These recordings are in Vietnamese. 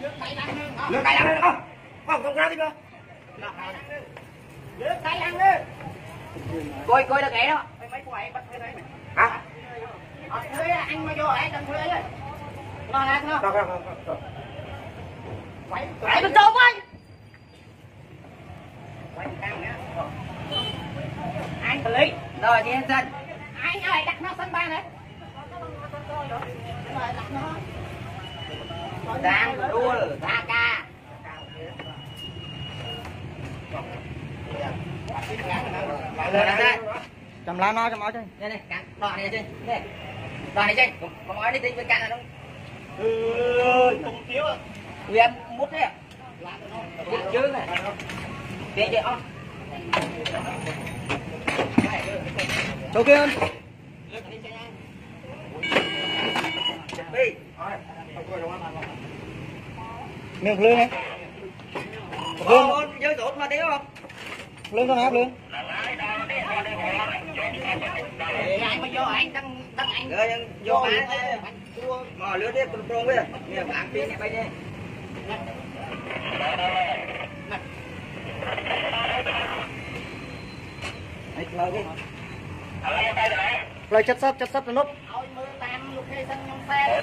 Lượt tay ăn đi không? Không, không ra đi cơ. Lượt tay ăn đi. coi coi là kệ đó hả Ờ, anh mà vô anh đừng thuê đấy. Ngon ăn không? Quậy, Tại bên trong nhá. Anh lý. rồi đi anh dân Anh ơi đặt nó sân ba. Rồi đặt nó. Đang đua ra ca anh chầm lá nó cho máu chơi đây này cắn đòn này chơi đây đòn này chơi có nói đi đi với cắn là đúng Ừ, tung chiếu à. em mút đấy mút chứ này để chơi on chỗ kia đi miệng lương này Ồ, chơi tốt mà đéo không? lương con áp lương vô anh đăng đăng anh. Vô Anh. Mò lứa tiếp con bây giờ. Nè, bán pin này bay đi. Đấy, lời đi. chất sấp chất sấp cho nút Ôi mưa tam location trong xe.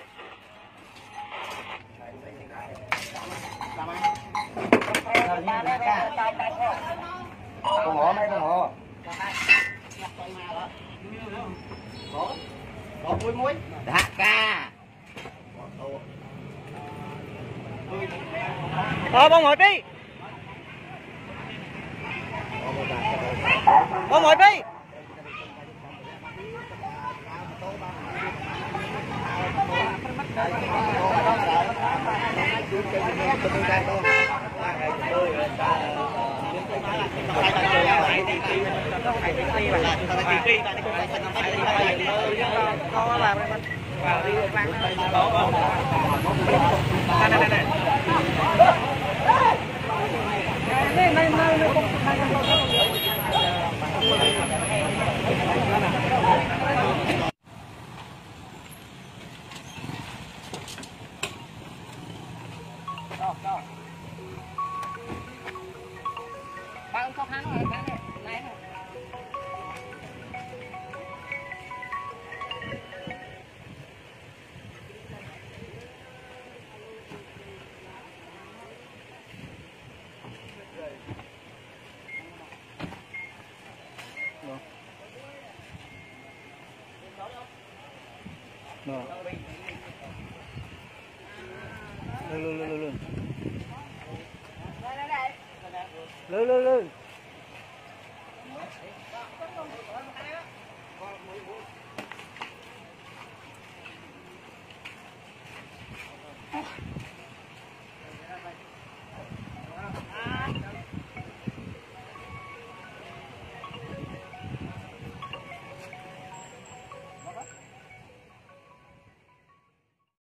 Chạy anh. rồi chặt sắt từ nấu bác. tranh bị bong cá máu bong năm phần mua xin cái nóng máu Lứa không? bỏ lỡ những video hấp dẫn ơi. đai nữa nào tiếp là, Con ngõ mấy con ngõ. Một mũi mũi. Đã ca. ờ bong ngồi đi bong ngồi đi Bao có hắn rồi, hắn này. Đó. Đó. Lư lư lư lư lư. Lư lư lư. Hãy subscribe cho kênh Ghiền Mì Gõ Để không bỏ lỡ những video hấp dẫn